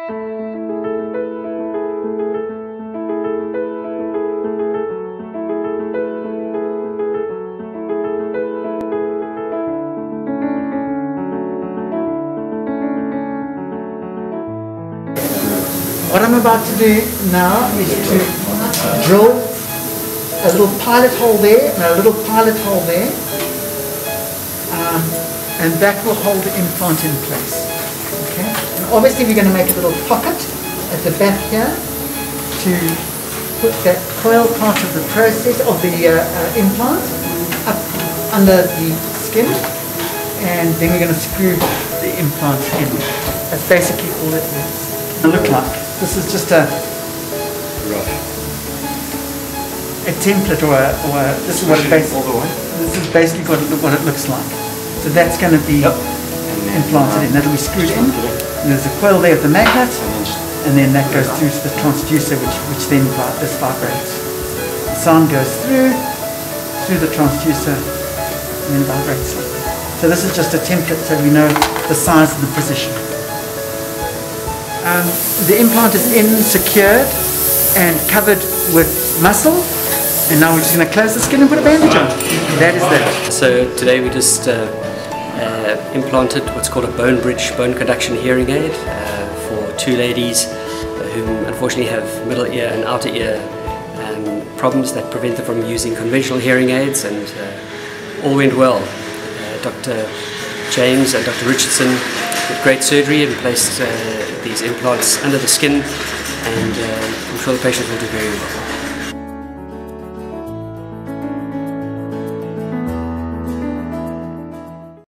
What I'm about to do now is to drill a little pilot hole there and a little pilot hole there. Um, and that will hold the implant in place. Obviously we're going to make a little pocket at the back here to put that coil part of the process of the uh, uh, implant up under the skin and then we're going to screw the implant in. That's basically all it is. It look like. This is just a rough a template or a, or a this is what it basically, this is basically what it, what it looks like. So that's going to be implanted in. That'll be screwed in. There's a coil there of the magnet, and then that goes through to the transducer, which which then this vibrates. The sound goes through through the transducer, and then vibrates. So this is just a template, so we know the size and the position. Um, the implant is in, secured, and covered with muscle. And now we're just going to close the skin and put a bandage on. That is that. So today we just uh, uh, implanted what's called a bone bridge bone conduction hearing aid uh, for two ladies uh, who unfortunately have middle ear and outer ear um, problems that prevent them from using conventional hearing aids and uh, all went well. Uh, Dr. James and Dr. Richardson did great surgery and placed uh, these implants under the skin and I'm sure the patients will do very well.